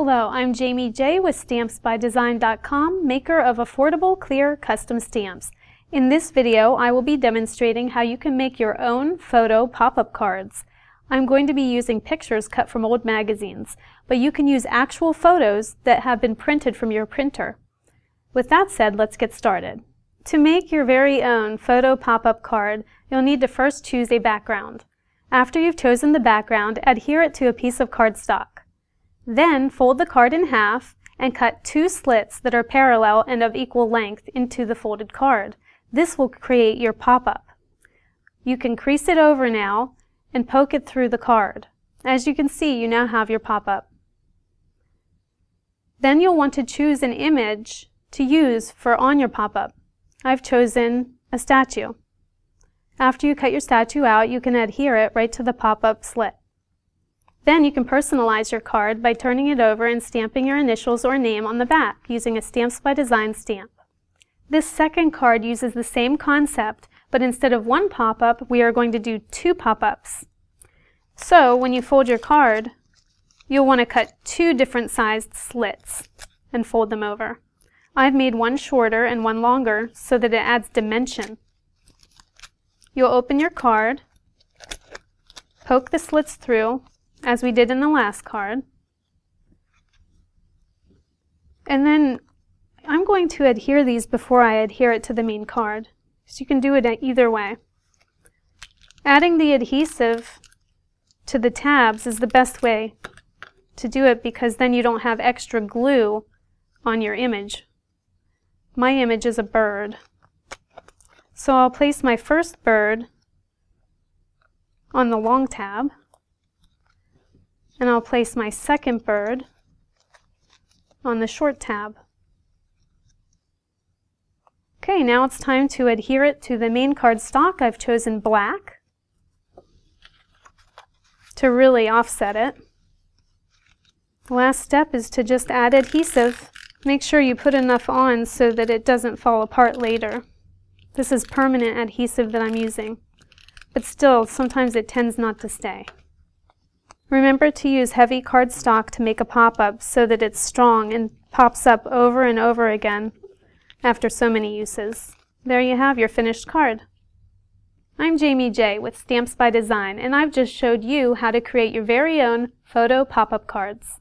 Hello, I'm Jamie Jay with StampsByDesign.com, maker of affordable, clear, custom stamps. In this video, I will be demonstrating how you can make your own photo pop-up cards. I'm going to be using pictures cut from old magazines, but you can use actual photos that have been printed from your printer. With that said, let's get started. To make your very own photo pop-up card, you'll need to first choose a background. After you've chosen the background, adhere it to a piece of cardstock. Then fold the card in half and cut two slits that are parallel and of equal length into the folded card. This will create your pop-up. You can crease it over now and poke it through the card. As you can see, you now have your pop-up. Then you'll want to choose an image to use for on your pop-up. I've chosen a statue. After you cut your statue out, you can adhere it right to the pop-up slit. Then you can personalize your card by turning it over and stamping your initials or name on the back using a Stamps by Design stamp. This second card uses the same concept, but instead of one pop-up, we are going to do two pop-ups. So when you fold your card, you'll want to cut two different sized slits and fold them over. I've made one shorter and one longer so that it adds dimension. You'll open your card, poke the slits through, as we did in the last card. And then I'm going to adhere these before I adhere it to the main card. So you can do it either way. Adding the adhesive to the tabs is the best way to do it because then you don't have extra glue on your image. My image is a bird. So I'll place my first bird on the long tab and I'll place my second bird on the short tab. Okay, now it's time to adhere it to the main card stock. I've chosen black to really offset it. The last step is to just add adhesive. Make sure you put enough on so that it doesn't fall apart later. This is permanent adhesive that I'm using, but still, sometimes it tends not to stay. Remember to use heavy cardstock to make a pop-up so that it's strong and pops up over and over again after so many uses. There you have your finished card. I'm Jamie Jay with Stamps by Design and I've just showed you how to create your very own photo pop-up cards.